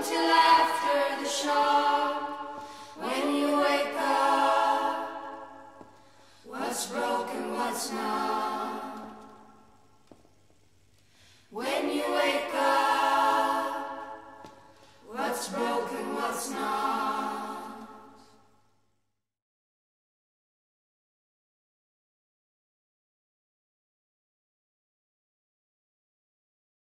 until after the shock. When you wake up, what's broken, what's not.